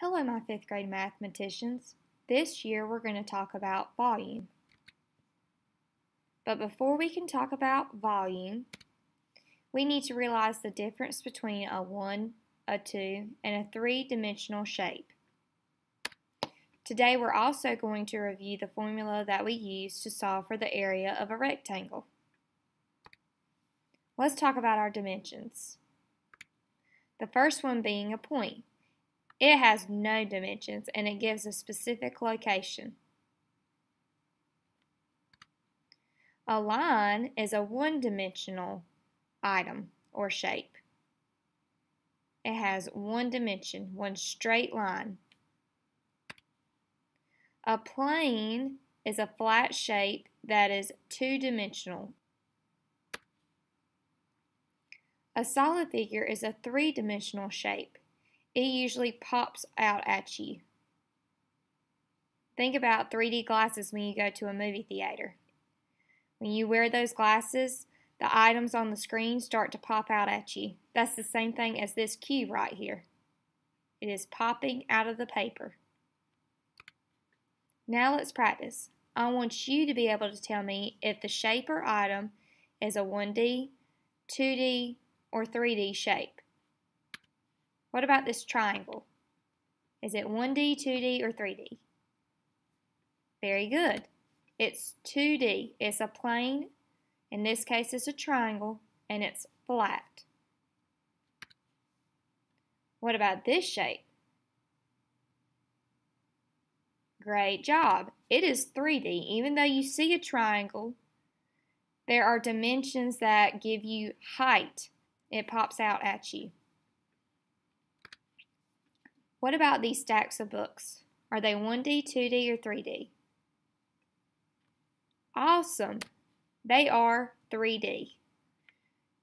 Hello, my fifth grade mathematicians. This year we're going to talk about volume. But before we can talk about volume, we need to realize the difference between a 1, a 2, and a 3-dimensional shape. Today we're also going to review the formula that we use to solve for the area of a rectangle. Let's talk about our dimensions. The first one being a point. It has no dimensions and it gives a specific location. A line is a one-dimensional item or shape. It has one dimension, one straight line. A plane is a flat shape that is two-dimensional. A solid figure is a three-dimensional shape it usually pops out at you. Think about 3D glasses when you go to a movie theater. When you wear those glasses, the items on the screen start to pop out at you. That's the same thing as this cube right here. It is popping out of the paper. Now let's practice. I want you to be able to tell me if the shape or item is a 1D, 2D, or 3D shape. What about this triangle? Is it 1D, 2D, or 3D? Very good. It's 2D. It's a plane. In this case, it's a triangle, and it's flat. What about this shape? Great job. It is 3D. Even though you see a triangle, there are dimensions that give you height. It pops out at you. What about these stacks of books? Are they 1D, 2D, or 3D? Awesome. They are 3D.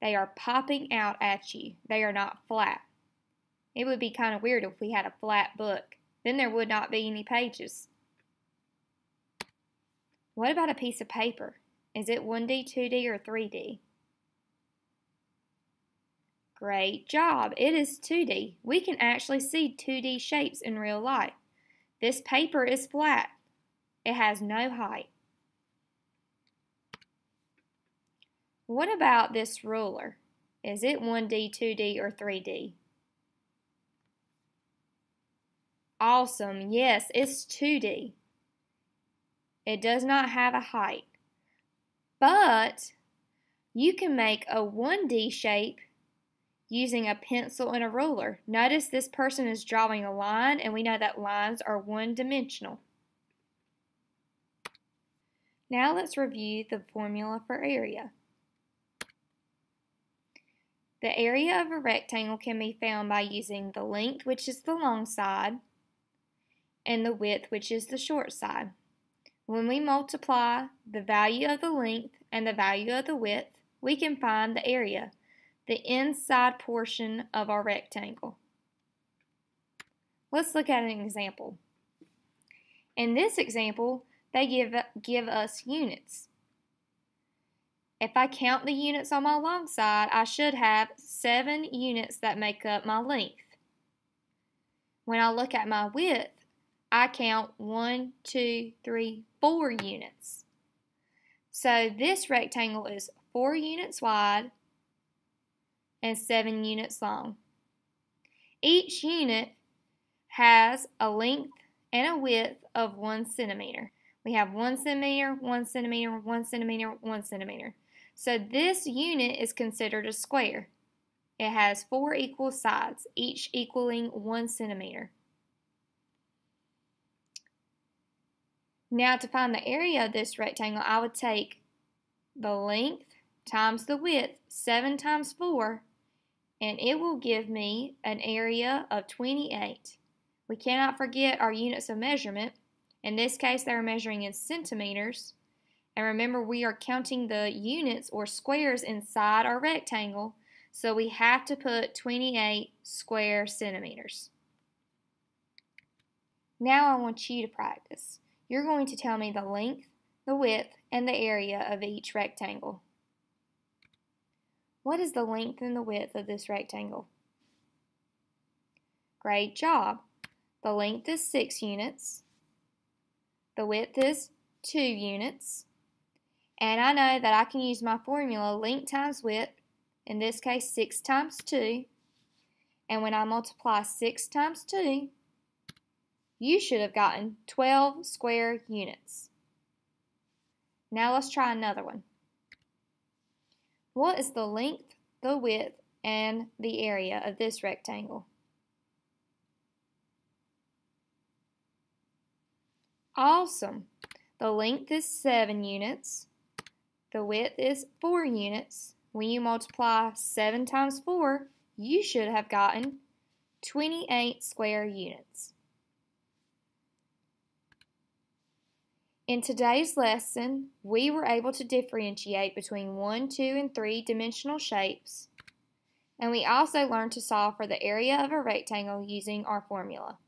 They are popping out at you. They are not flat. It would be kind of weird if we had a flat book. Then there would not be any pages. What about a piece of paper? Is it 1D, 2D, or 3D? Great job! It is 2D. We can actually see 2D shapes in real life. This paper is flat. It has no height. What about this ruler? Is it 1D, 2D, or 3D? Awesome. Yes, it's 2D. It does not have a height. But you can make a 1D shape using a pencil and a ruler. Notice this person is drawing a line and we know that lines are one dimensional. Now let's review the formula for area. The area of a rectangle can be found by using the length, which is the long side, and the width, which is the short side. When we multiply the value of the length and the value of the width, we can find the area the inside portion of our rectangle. Let's look at an example. In this example, they give, give us units. If I count the units on my long side, I should have seven units that make up my length. When I look at my width, I count one, two, three, four units. So this rectangle is four units wide and 7 units long. Each unit has a length and a width of 1 centimeter. We have 1 centimeter, 1 centimeter, 1 centimeter, 1 centimeter. So this unit is considered a square. It has four equal sides, each equaling 1 centimeter. Now to find the area of this rectangle, I would take the length times the width, 7 times 4, and it will give me an area of 28. We cannot forget our units of measurement. In this case, they are measuring in centimeters. And remember, we are counting the units or squares inside our rectangle, so we have to put 28 square centimeters. Now I want you to practice. You're going to tell me the length, the width, and the area of each rectangle. What is the length and the width of this rectangle? Great job. The length is 6 units. The width is 2 units. And I know that I can use my formula length times width, in this case 6 times 2. And when I multiply 6 times 2, you should have gotten 12 square units. Now let's try another one. What is the length, the width, and the area of this rectangle? Awesome. The length is 7 units. The width is 4 units. When you multiply 7 times 4, you should have gotten 28 square units. In today's lesson, we were able to differentiate between 1, 2, and 3 dimensional shapes, and we also learned to solve for the area of a rectangle using our formula.